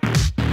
back.